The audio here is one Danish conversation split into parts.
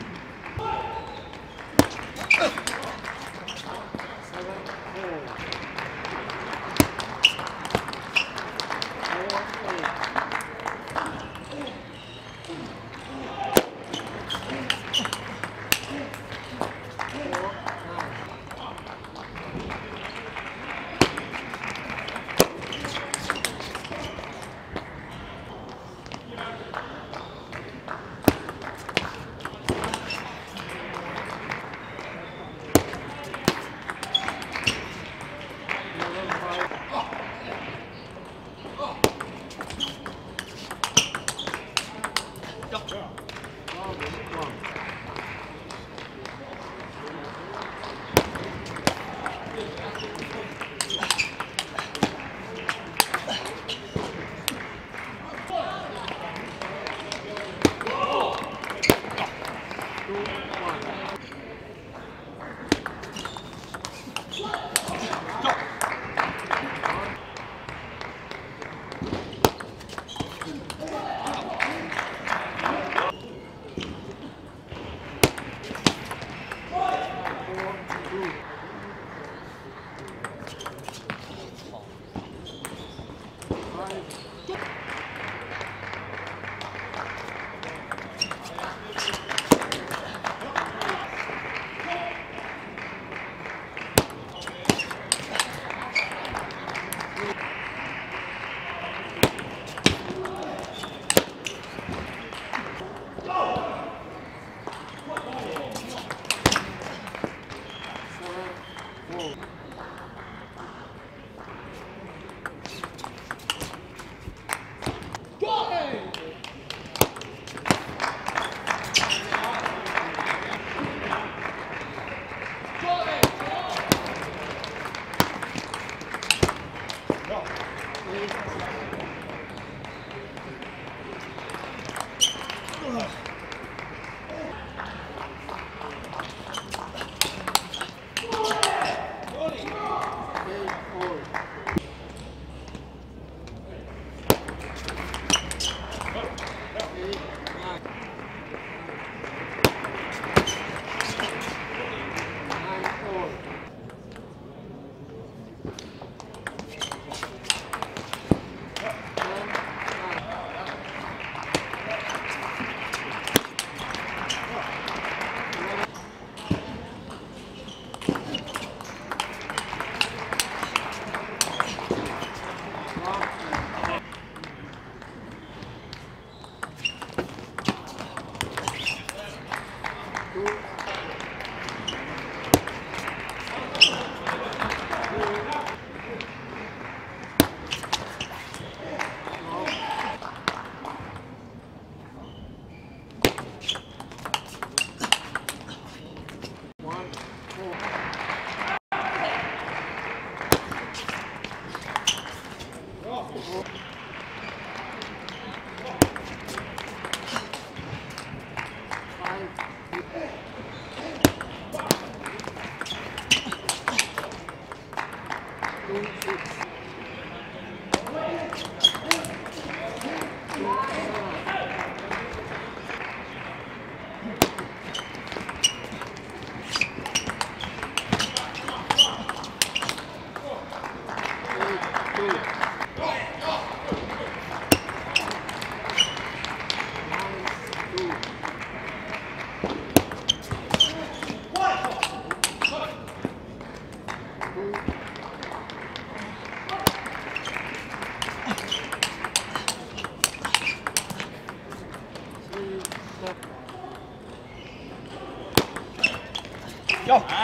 Thank you. Go.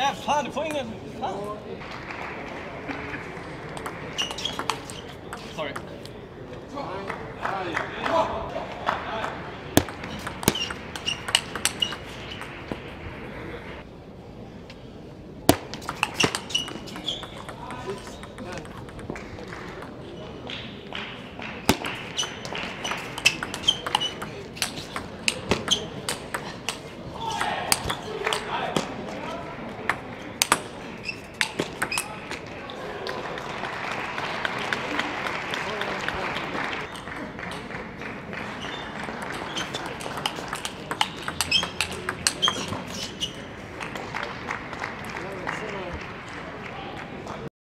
Men Klar, det får ingen... Klar.